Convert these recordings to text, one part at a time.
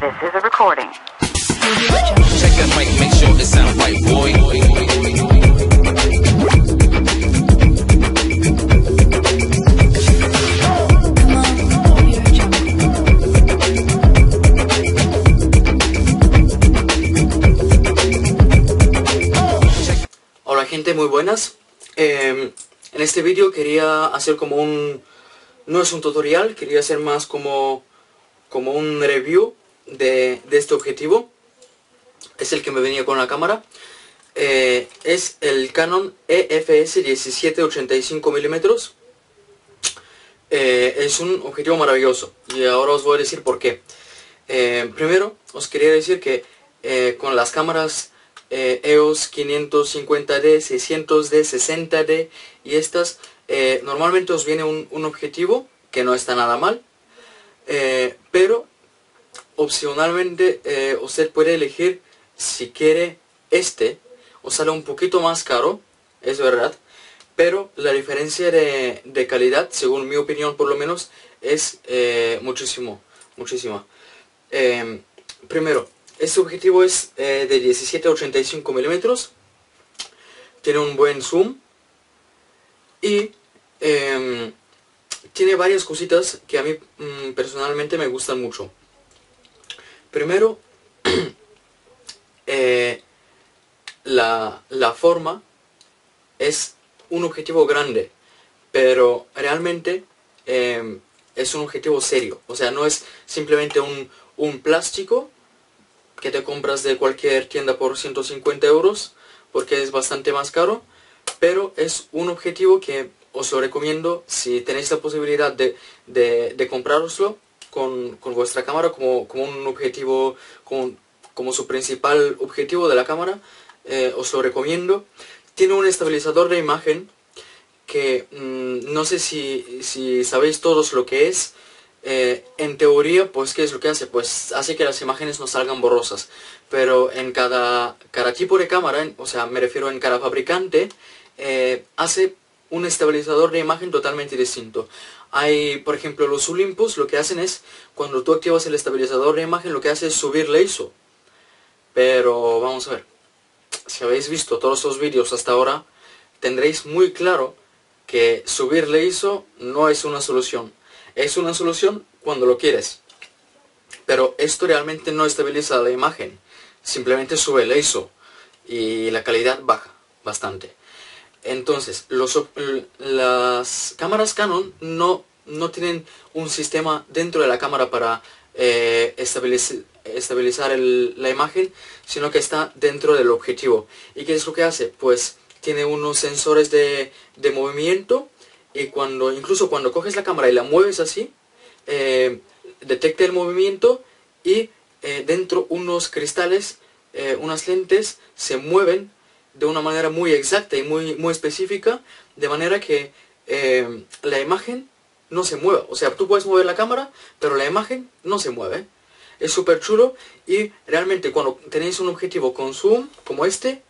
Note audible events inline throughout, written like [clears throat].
This is a recording. Check that mic, make sure it sound right, boy. Hola gente, muy buenas. Eh, en este vídeo quería hacer como un... No es un tutorial, quería hacer más como, como un review de, de este objetivo. Es el que me venía con la cámara. Eh, es el Canon EFS 1785 milímetros. Eh, es un objetivo maravilloso y ahora os voy a decir por qué. Eh, primero, os quería decir que con las cámaras EOS 550D, 600D, 60D y estas, normalmente os viene un, un objetivo que no está nada mal, pero opcionalmente eh, usted puede elegir si quiere este, os sale un poquito más caro, es verdad, pero la diferencia de, calidad, según mi opinión por lo menos, es eh, muchísimo, muchísima. Eh, primero, este objetivo es eh, de 17 a 85 milímetros, tiene un buen zoom y em, tiene varias cositas que a mí mm, personalmente me gustan mucho. Primero, [clears throat] eh, la, la forma es un objetivo grande, pero realmente eh, es un objetivo serio. O sea, no es simplemente un, un plástico que te compras de cualquier tienda por 150 euros, porque es bastante más caro, pero es un objetivo que os lo recomiendo si tenéis la posibilidad de, de, de comprároslo con, vuestra cámara como, un objetivo, como, su principal objetivo de la cámara, eh, os lo recomiendo. Tiene un estabilizador de imagen que mm, no sé si, sabéis todos lo que es. Eh, en teoría, pues, ¿qué es lo que hace? Pues hace que las imágenes no salgan borrosas. Pero en cada, cada tipo de cámara, o sea, me refiero en cada fabricante, eh, hace un estabilizador de imagen totalmente distinto. Hay, por ejemplo, los Olympus, lo que hacen es, cuando tú activas el estabilizador de imagen, lo que hace es subir la ISO. Pero, vamos a ver. Si habéis visto todos estos vídeos hasta ahora, tendréis muy claro que subir la ISO no es una solución. Es una solución cuando lo quieres. Pero esto realmente no estabiliza la imagen. Simplemente sube la ISO. Y la calidad baja bastante. Entonces, las cámaras Canon no, no tienen un sistema dentro de la cámara para eh, estabiliz- estabilizar la imagen, sino que está dentro del objetivo. ¿Y qué es lo que hace? Pues tiene unos sensores de, de movimiento y cuando incluso cuando coges la cámara y la mueves así, eh, detecta el movimiento y eh, dentro unos cristales, unas lentes se mueven de una manera muy exacta y muy, muy específica, de manera que eh, la imagen no se mueva. O sea, tú puedes mover la cámara, pero la imagen no se mueve. Es súper chulo y realmente cuando tenéis un objetivo con zoom como este,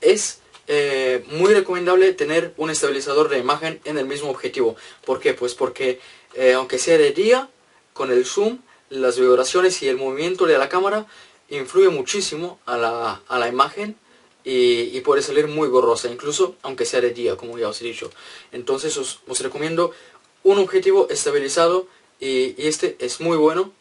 es eh, muy recomendable tener un estabilizador de imagen en el mismo objetivo. ¿Por qué? Pues porque eh, aunque sea de día, con el zoom, las vibraciones y el movimiento de la cámara influye muchísimo a la, a la imagen y, y puede salir muy borrosa, incluso aunque sea de día, como ya os he dicho. Entonces os, os recomiendo un objetivo estabilizado y, y este es muy bueno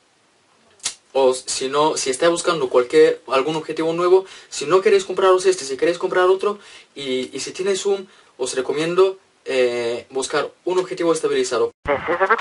o si no, si estáis buscando cualquier, algún objetivo nuevo, si no queréis compraros este, si queréis comprar otro, y, y si tiene zoom, os recomiendo eh, buscar un objetivo estabilizado. This is a